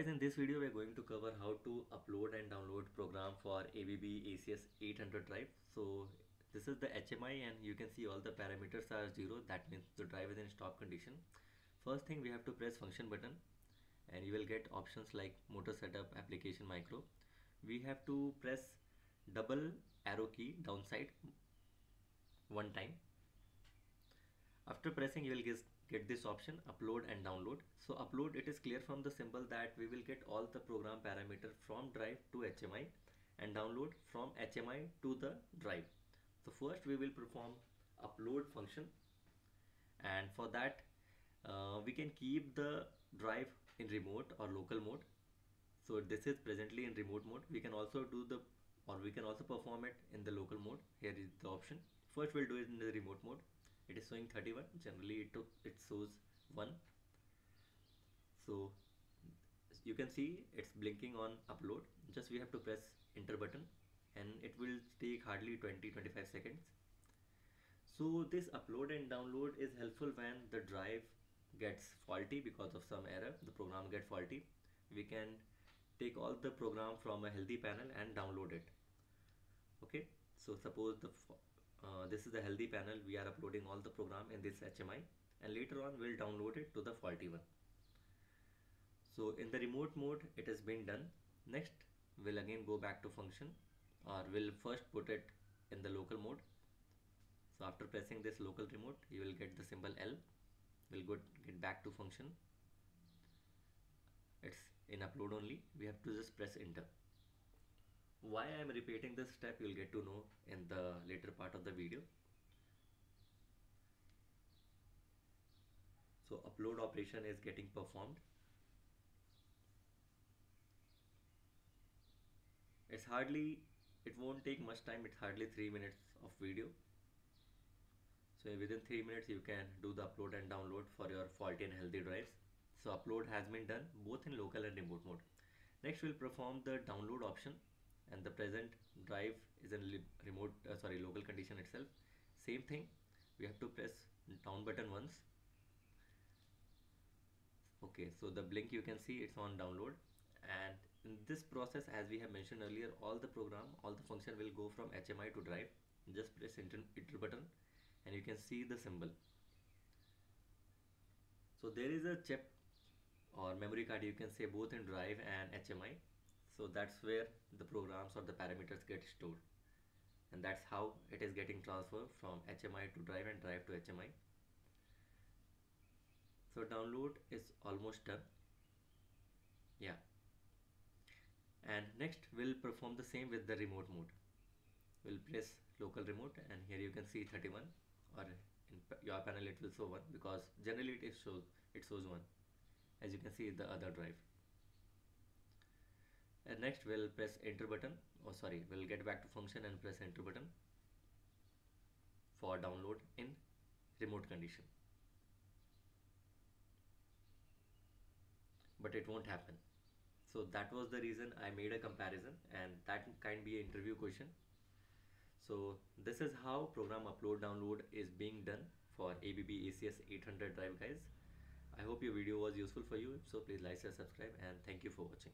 guys in this video we're going to cover how to upload and download program for ABB ACS 800 drive. So this is the HMI and you can see all the parameters are zero. That means the drive is in stop condition. First thing we have to press function button and you will get options like motor setup application micro. We have to press double arrow key downside one time. After pressing you will get get this option upload and download. So upload it is clear from the symbol that we will get all the program parameter from drive to HMI and download from HMI to the drive. So first we will perform upload function. And for that uh, we can keep the drive in remote or local mode. So this is presently in remote mode. We can also do the or we can also perform it in the local mode. Here is the option. First we'll do it in the remote mode it is showing 31 generally it it shows 1 so you can see it's blinking on upload. Just we have to press enter button and it will take hardly 20 25 seconds. So this upload and download is helpful when the drive gets faulty because of some error. The program get faulty. We can take all the program from a healthy panel and download it. Okay? So suppose the uh, this is the healthy panel. We are uploading all the program in this HMI and later on we'll download it to the faulty one. So in the remote mode it has been done. Next we'll again go back to function. Or we'll first put it in the local mode. So after pressing this local remote you will get the symbol L. We'll go get back to function. It's in upload only. We have to just press enter why I am repeating this step you'll get to know in the later part of the video. So upload operation is getting performed. It's hardly, it won't take much time, it's hardly 3 minutes of video. So within 3 minutes you can do the upload and download for your faulty and healthy drives. So upload has been done both in local and remote mode. Next we'll perform the download option and the present drive is in remote uh, sorry local condition itself. Same thing we have to press down button once. Okay so the blink you can see it's on download. And in this process as we have mentioned earlier all the program all the function will go from HMI to drive. Just press enter, enter button and you can see the symbol. So there is a chip or memory card you can say both in drive and HMI so that's where the programs or the parameters get stored. And that's how it is getting transferred from HMI to drive and drive to HMI so download is almost done. Yeah. And next we'll perform the same with the remote mode. We'll press local remote and here you can see 31 or in your panel it will show 1 because generally it shows it shows 1 as you can see the other drive and next we'll press enter button. Oh sorry we'll get back to function and press enter button for download in remote condition. But it won't happen. So that was the reason I made a comparison and that can be an interview question. So this is how program upload download is being done for ABB ACS 800 drive guys. I hope your video was useful for you. So please like share subscribe and thank you for watching